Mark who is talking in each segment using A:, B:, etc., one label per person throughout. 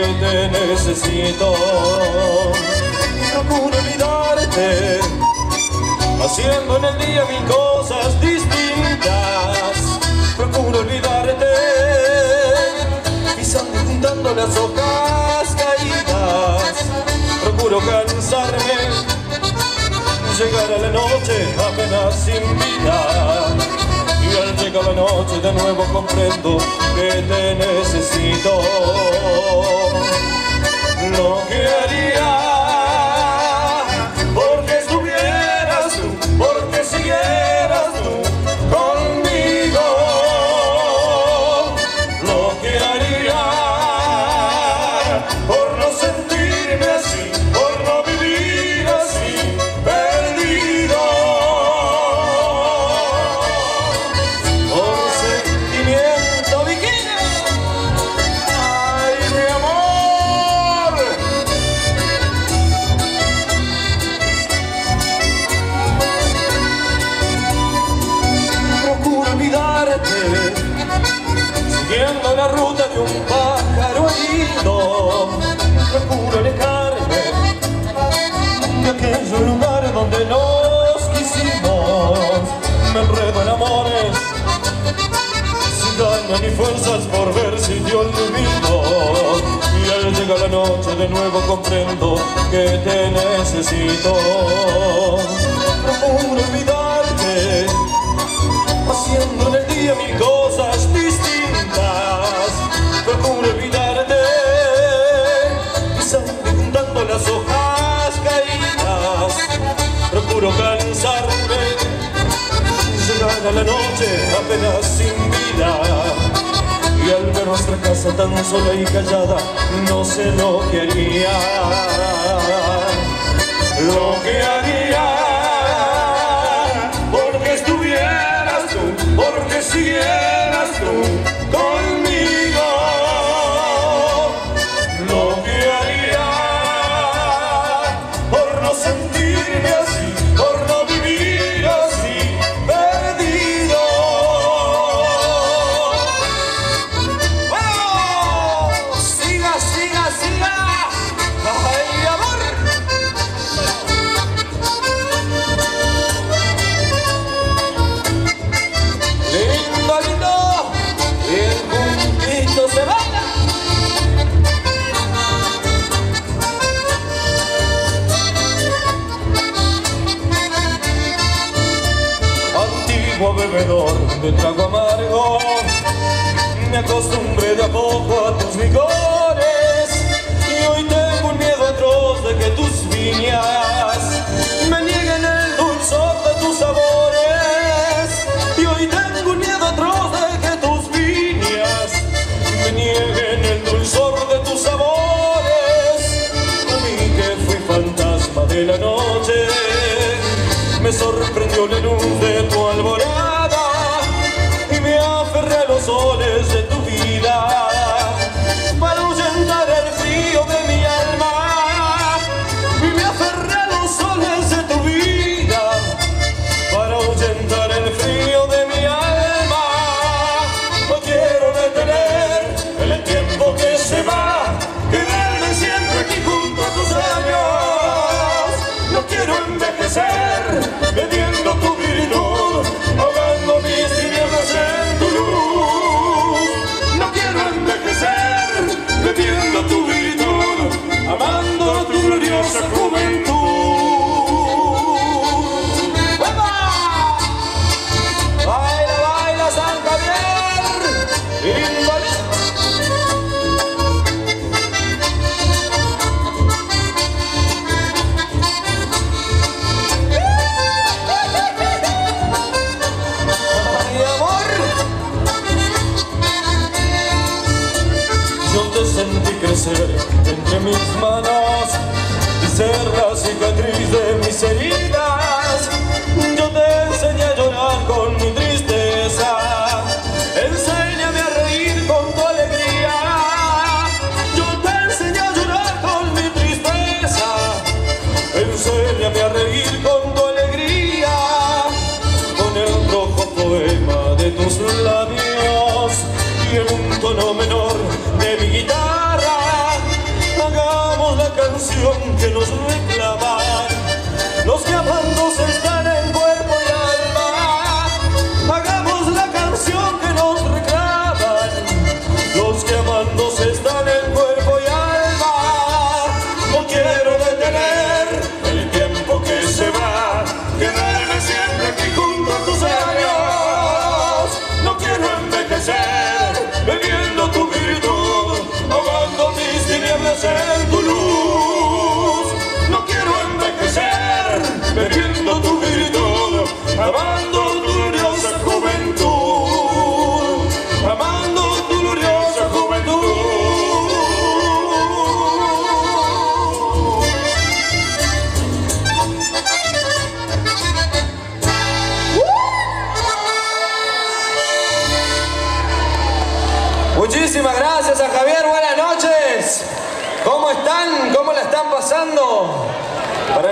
A: te necesito. Procuro olvidarte Haciendo en el día mil cosas distintas. Procuro olvidarte Pisando y juntando las hojas caídas. Procuro cansarme Llegar a la noche apenas sin vida y al la noche de nuevo comprendo que te necesito. Lo que haría nuevo comprendo que te necesito. Procuro olvidarte, haciendo en el día mil cosas distintas. Procuro olvidarte, pisando y juntando las hojas caídas. Procuro cansarme, llegar a la noche apenas sin vida. Al ver nuestra casa tan sola y callada No sé lo que haría. Lo que haría Porque estuvieras tú Porque siguieras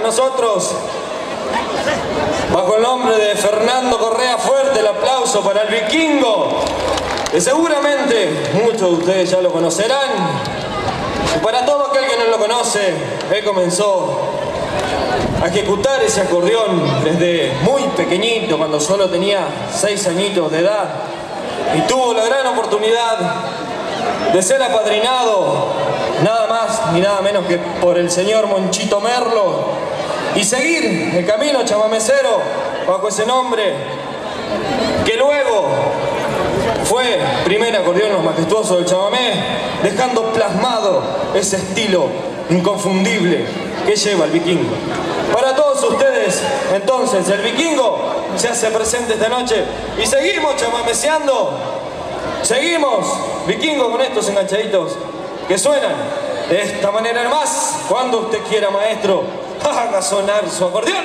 A: nosotros, bajo el nombre de Fernando Correa Fuerte, el aplauso para el vikingo, que seguramente muchos de ustedes ya lo conocerán. Y para todo aquel que no lo conoce, él comenzó a ejecutar ese acordeón desde muy pequeñito, cuando solo tenía seis añitos de edad, y tuvo la gran oportunidad de ser apadrinado nada más ni nada menos que por el señor Monchito Merlo y seguir el camino chamamecero bajo ese nombre que luego fue primer acordeón los majestuosos del chamamé, dejando plasmado ese estilo inconfundible que lleva el vikingo. Para todos ustedes, entonces, el vikingo se hace presente esta noche y seguimos chamameceando, seguimos vikingo con estos enganchaditos que suenan de esta manera más. Cuando usted quiera, maestro, haga sonar su acordeón.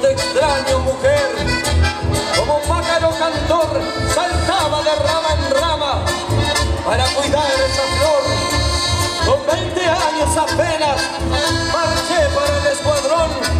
A: Te extraño mujer. Como pájaro cantor saltaba de rama en rama para cuidar esa flor. Con 20 años apenas marché para el escuadrón.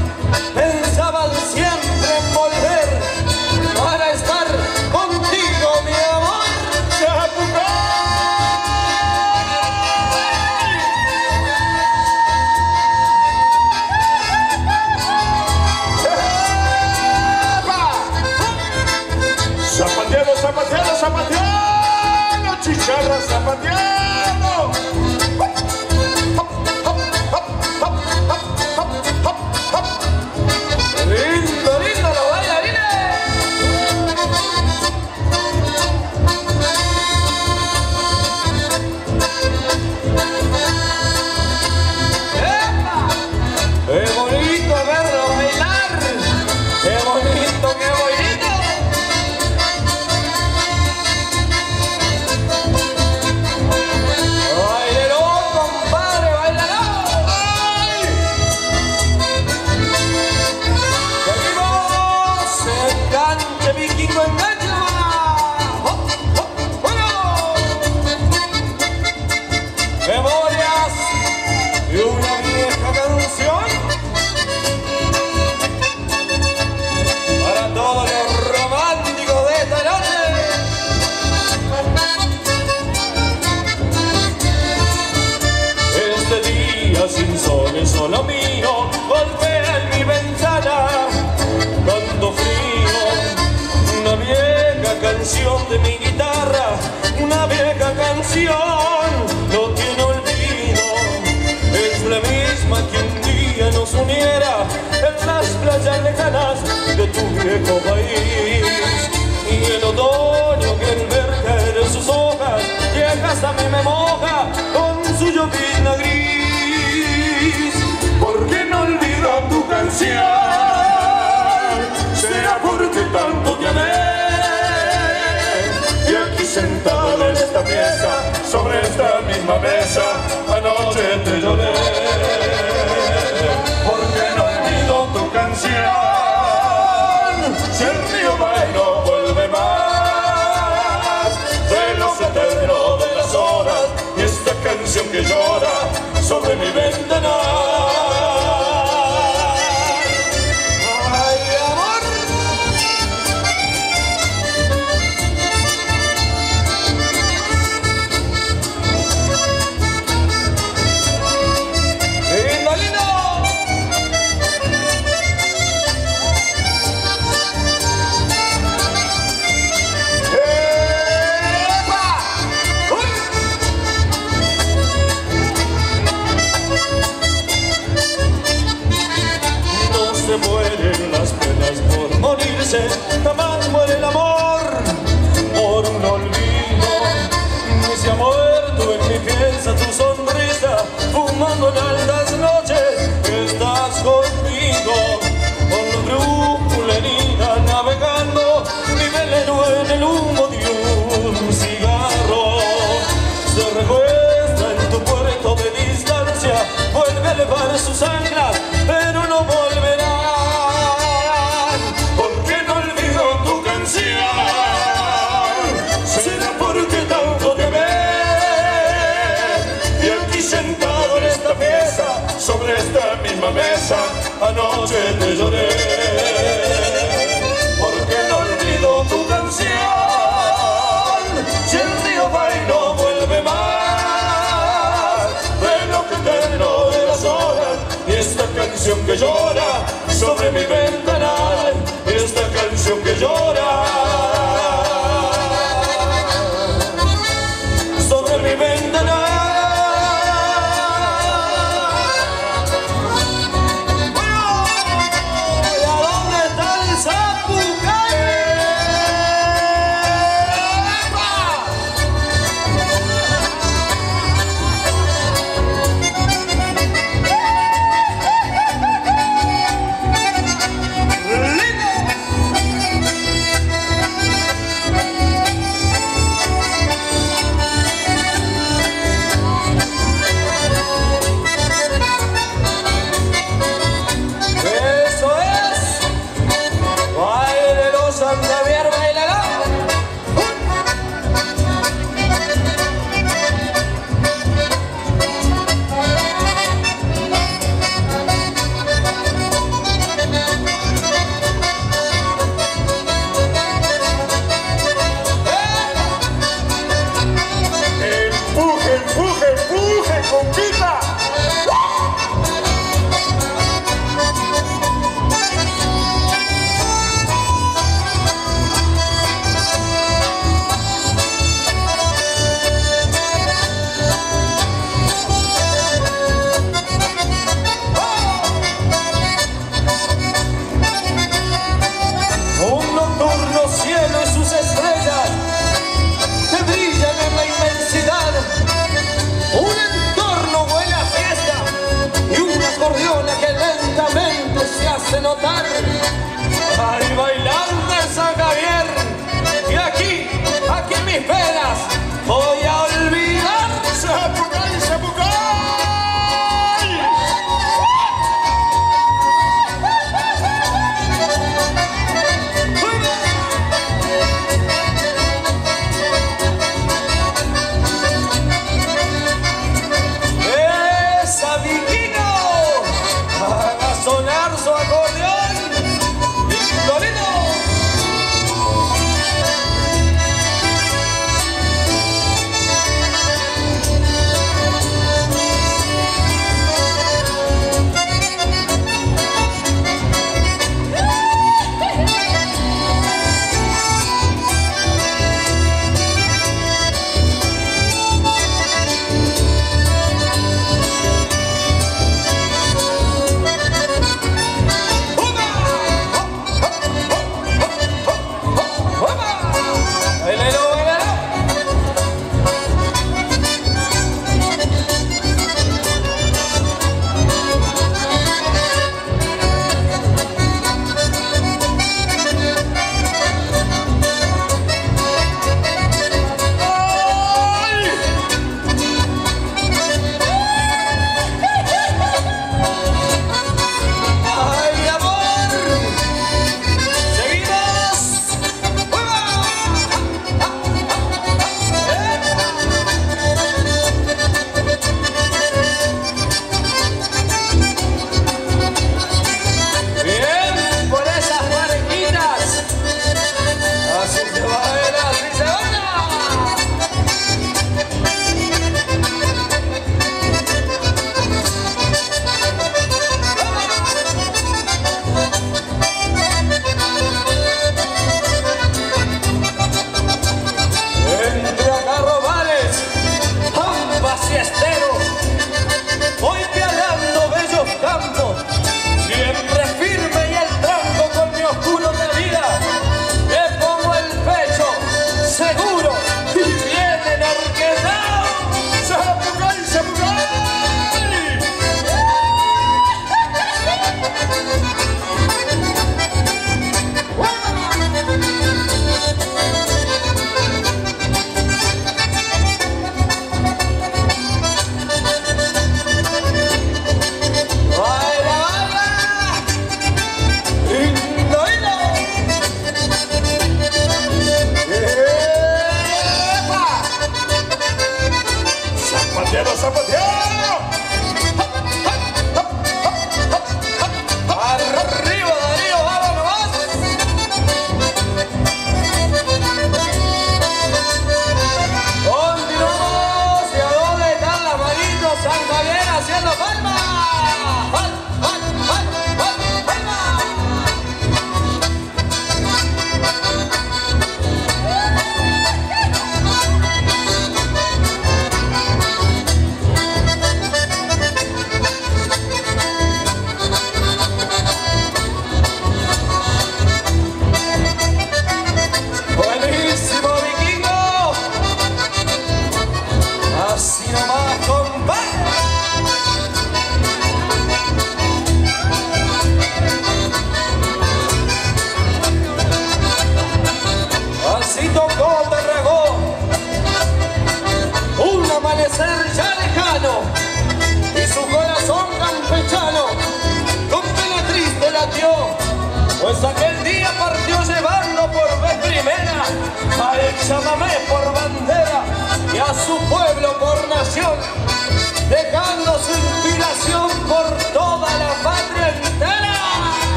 A: será por ti tanto que amé. Y aquí sentado en esta pieza sobre esta misma mesa anoche te lloré. Porque no olvido tu canción. Si el río va y no vuelve más reloj eterno de las horas y esta canción que llora sobre mi ventana tu e mi pensa tu sono que llora sobre mi vez.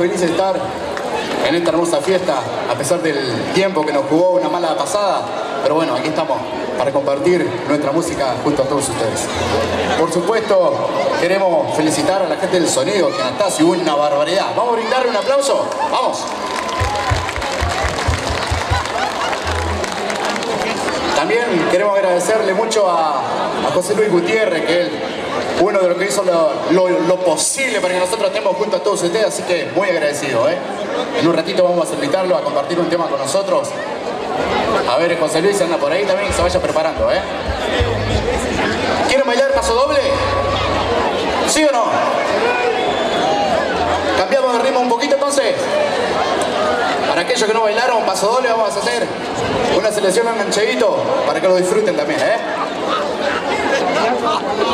A: Felices de estar en esta hermosa fiesta, a pesar del tiempo que nos jugó una mala pasada. Pero bueno, aquí estamos para compartir nuestra música junto a todos ustedes. Por supuesto, queremos felicitar a la gente del sonido, que Anastasio, una barbaridad. Vamos a brindarle un aplauso. Vamos. También queremos agradecerle mucho a, José Luis Gutiérrez, que él uno de los que hizo lo, posible para que nosotros estemos junto a todos ustedes, así que muy agradecido. ¿eh? En un ratito vamos a invitarlo a compartir un tema con nosotros. A ver, José Luis anda por ahí también, que se vaya preparando. ¿eh? ¿Quieren bailar paso doble? ¿Sí o no? ¿Cambiamos de ritmo un poquito entonces? Para aquellos que no bailaron paso doble vamos a hacer una selección enganchadito para que lo disfruten también, ¿eh?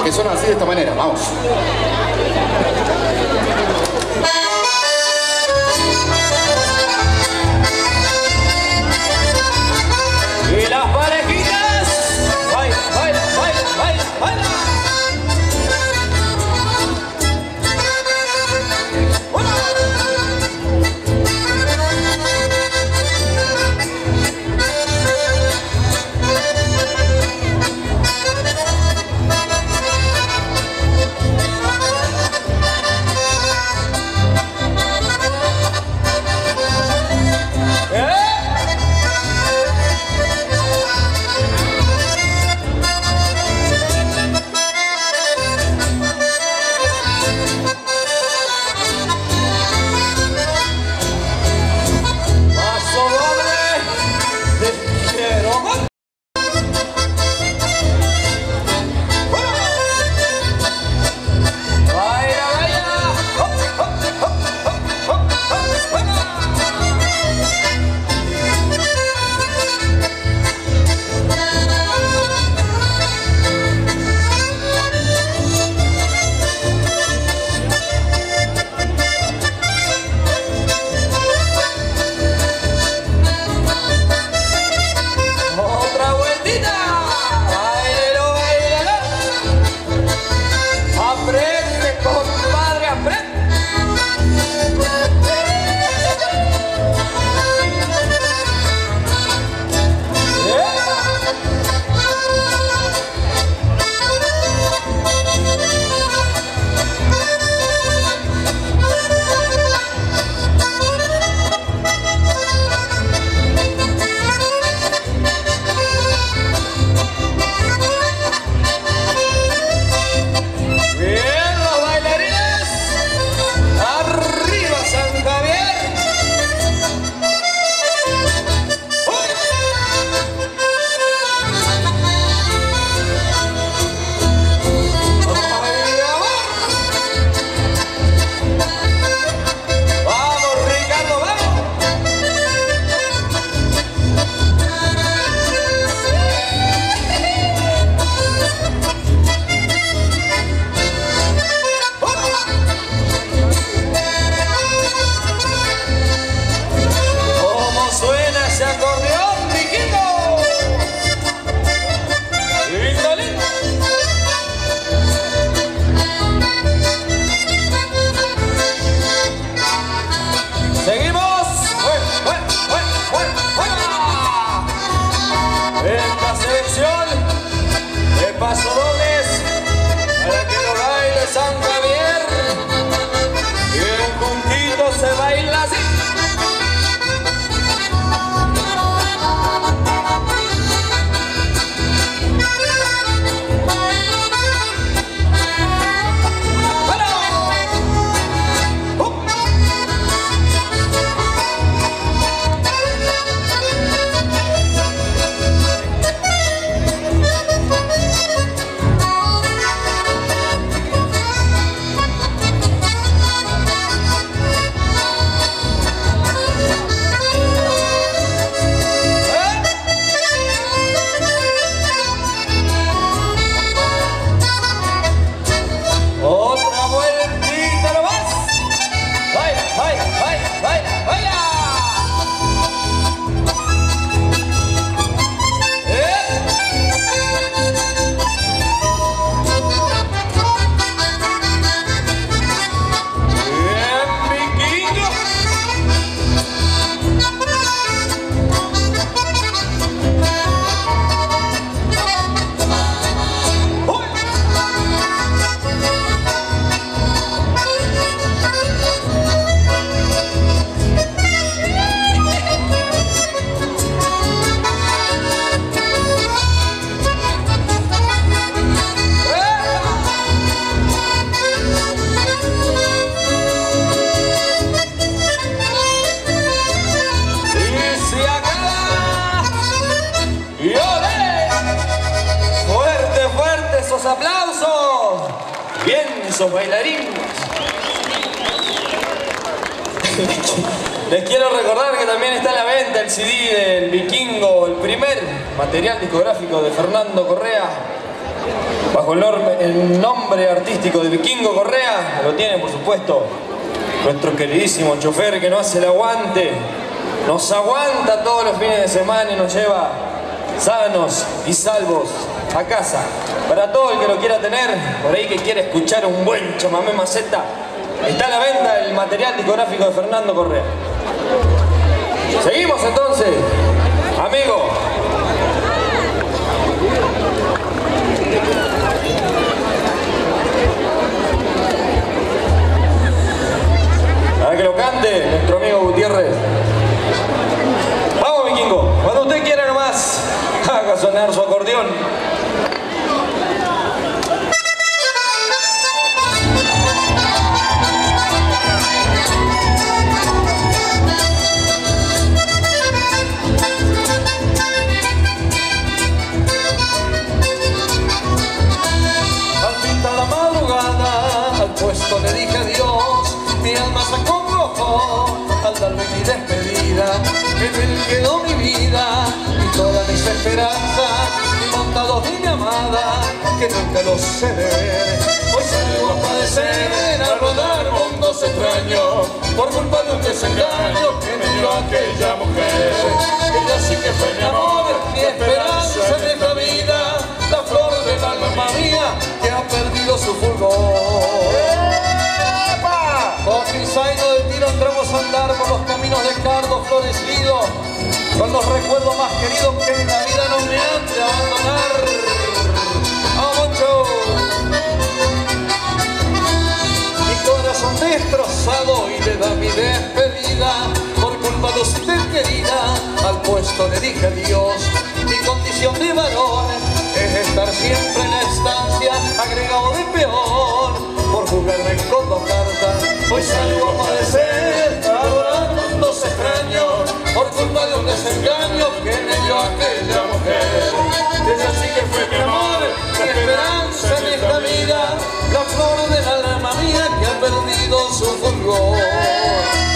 A: Que son así de esta manera, vamos.
B: Bien, esos bailarines. Les quiero recordar que también está a la venta el CD del Vikingo, el primer material discográfico de Fernando Correa, bajo el, nombre artístico de Vikingo Correa. Lo tiene, por supuesto, nuestro queridísimo chofer que no hace el aguante, nos aguanta todos los fines de semana y nos lleva sanos y salvos a casa. Para todo el que lo quiera tener, por ahí que quiera escuchar un buen chamamé maceta, está a la venta el material discográfico de Fernando Correa. Seguimos entonces, amigo. Para que lo cante nuestro amigo Gutiérrez. Vamos, vikingo. Cuando usted quiera nomás, haga sonar su acordeón.
A: En él quedó mi vida y todas mis esperanzas montados de mi amada que nunca los sé ver hoy salgo a padecer a rodar mundos extraños por culpa de un desengaño que me dio aquella mujer. Ella sí que fue mi amor mi esperanza en esta vida la flor del alma mía que ha perdido su fulgor. Con mi a andar por los caminos de cardo florecido, con los recuerdos más queridos que en la vida no me han de abandonar. ¡Vamos, Mi corazón destrozado y le da mi despedida, por culpa de usted querida, al puesto le dije adiós. Mi condición de varón es estar siempre en la estancia, agregado de peor por jugarme con dos cartas. Hoy salgo a padecer, adorando dos extraños, por culpa de un desengaño que me dio aquella mujer. Ella sí que fue mi amor, mi esperanza en esta vida, la flor del alma mía que ha perdido su fulgor.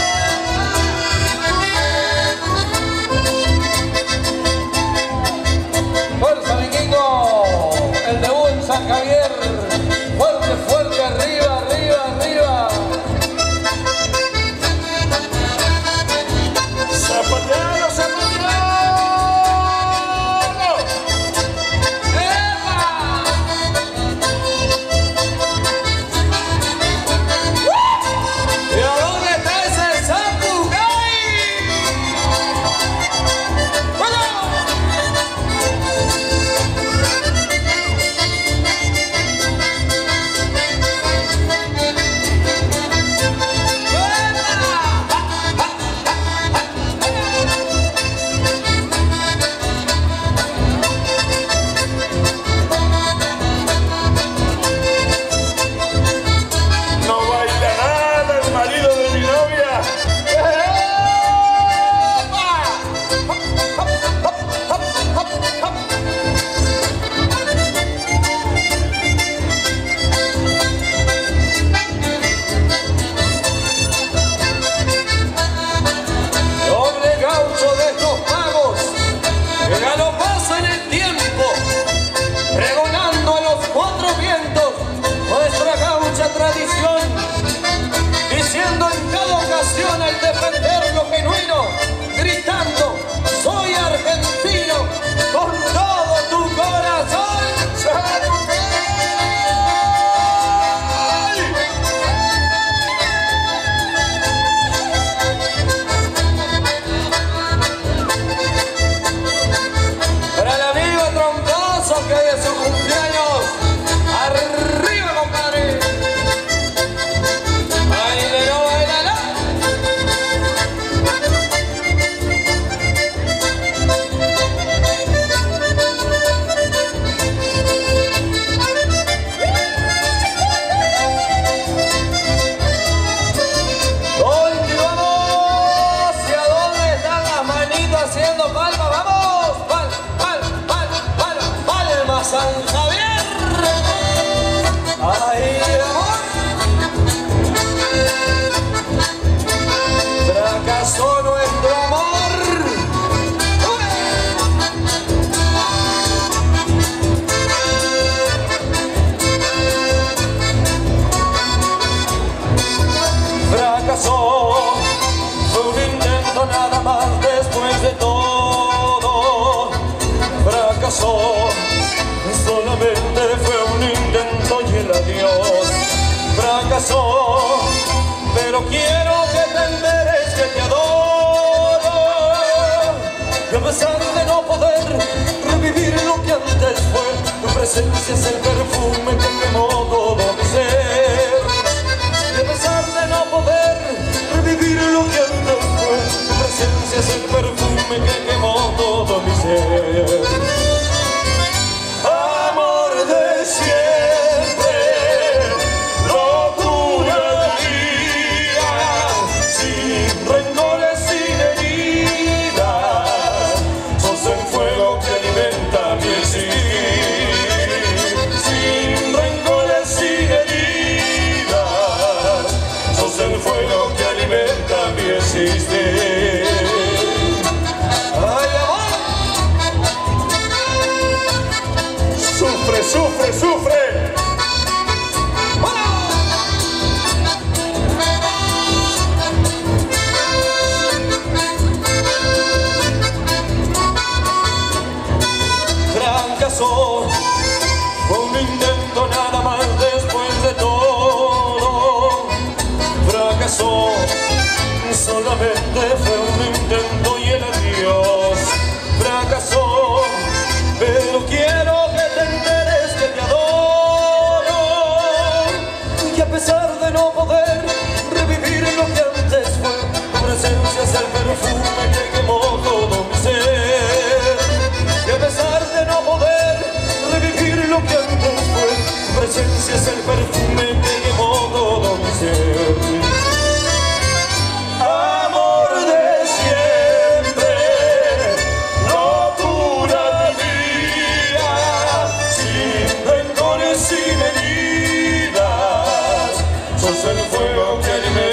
A: Sos el fuego que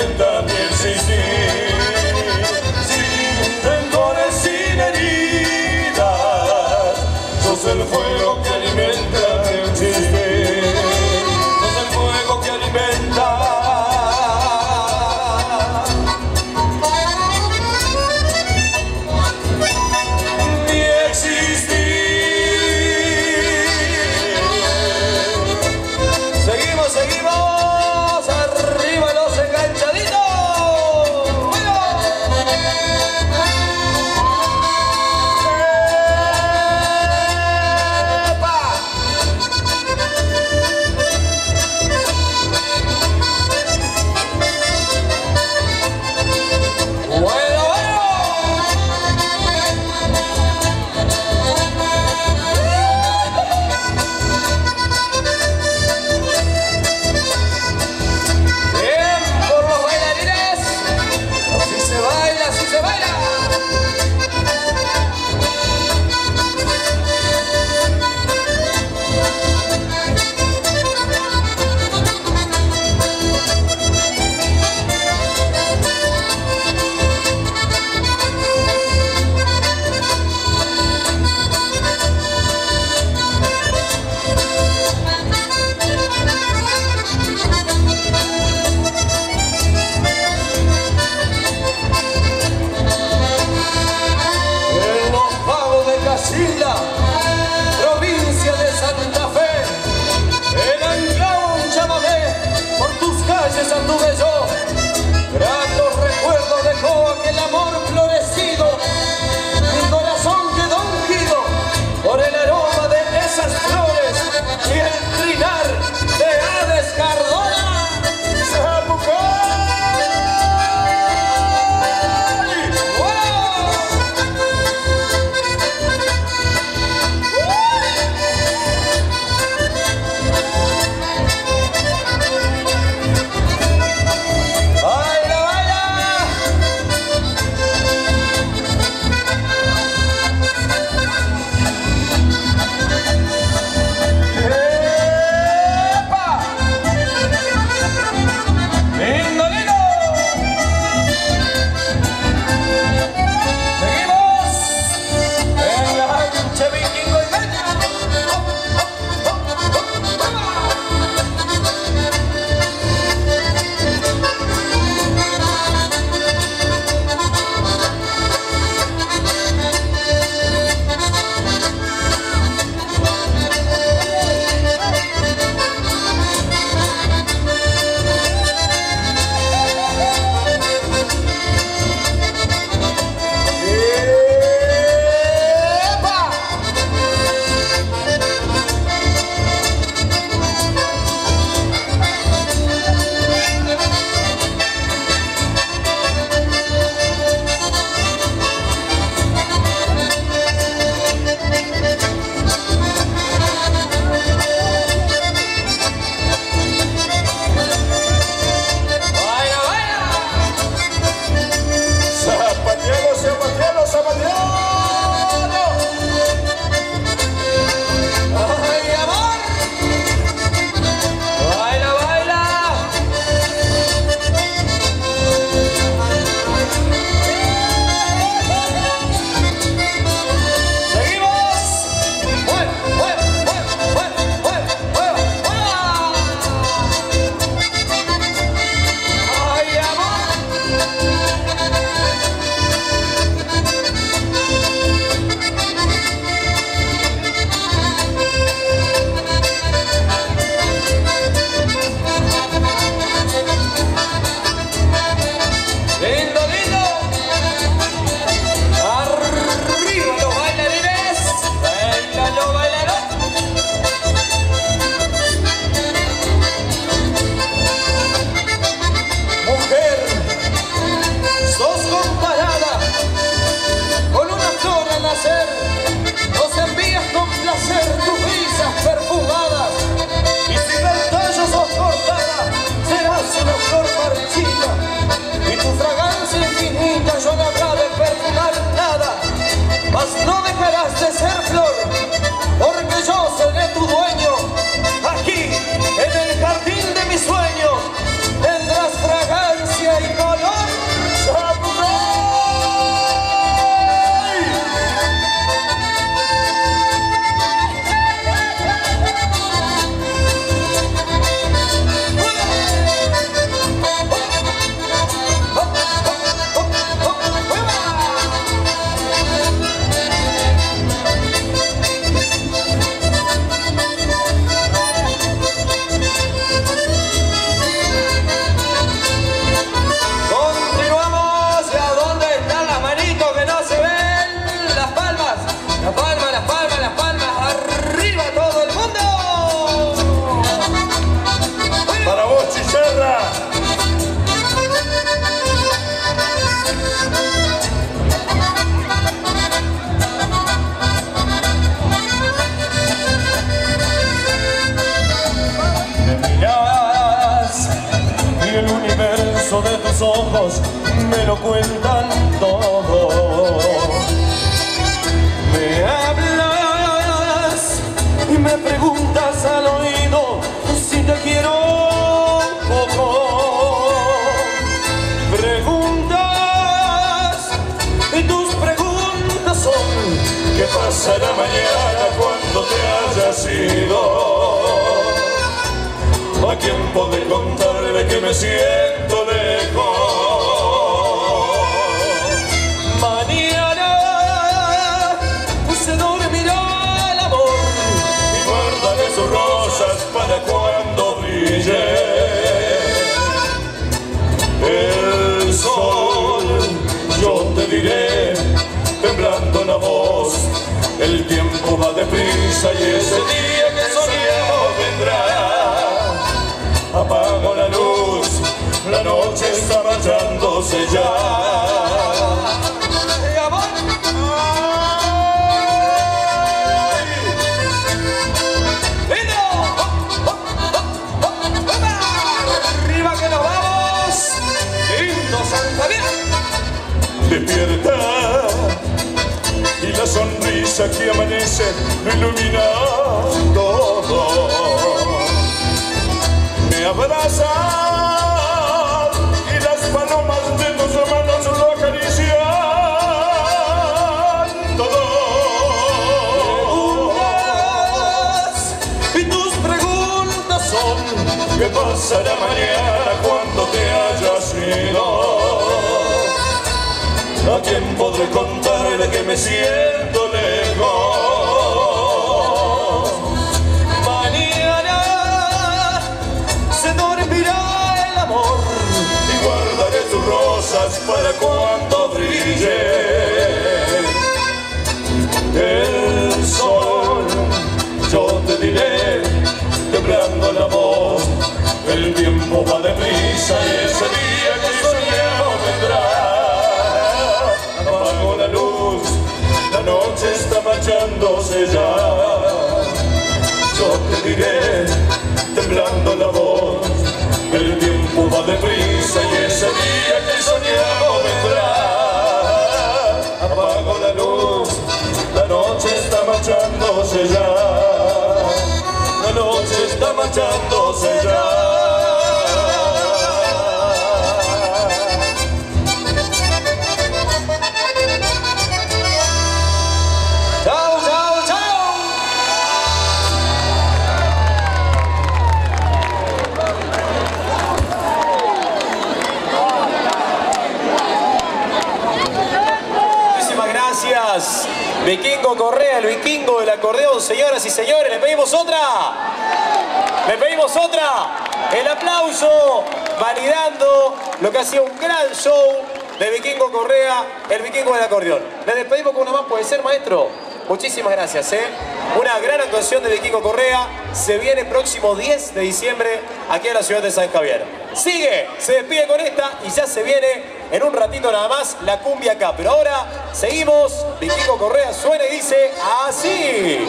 A: tus ojos me lo cuentan todo. Me hablas y me preguntas al oído si te quiero poco. Preguntas y tus preguntas son ¿qué pasará mañana cuando te hayas ido? ¿A quién podré contarle que me siento lejos? Mañana se dormirá el amor y guardaré sus rosas para cuando brille el sol. Yo te diré, temblando la voz, el tiempo va deprisa y ese día que soñamos vendrá apago la luz, la noche está marchándose ya.
C: ¡Arriba que nos vamos! ¡Lindo Santa
A: Despierta. Y la sonrisa que amanece ilumina todo abrazar y las palomas de tus manos lo acarician todo.
C: y tus preguntas son
A: ¿Qué pasará mañana cuando te hayas ido? ¿A quién podré contarle que me siento para cuando brille el sol. Yo te diré, temblando la voz, el tiempo va deprisa y ese día que soñamos vendrá. Apago la luz, la noche está marchándose ya. Yo te diré, temblando la voz, el tiempo va deprisa y ese día La noche está marchándose ya.
D: Vikingo Correa, el vikingo del acordeón, señoras y señores. ¿Le pedimos otra? ¿Le pedimos otra? El aplauso validando lo que ha sido un gran show de Vikingo Correa, el vikingo del acordeón. Le despedimos con una más, puede ser, maestro. Muchísimas gracias, ¿eh? Una gran actuación de Vikingo Correa. Se viene próximo 10 de diciembre aquí en la ciudad de San Javier. Sigue, se despide con esta y ya se viene en un ratito nada más la cumbia acá. Pero ahora seguimos. Vikingo Correa suena y dice así.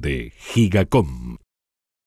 E: De Gigacom